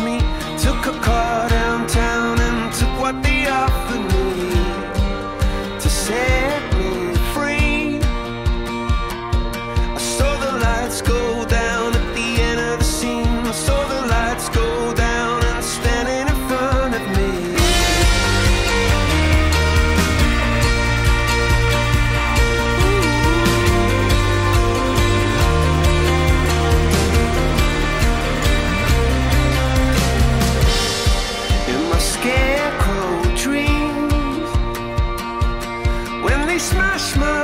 me, took a card smash my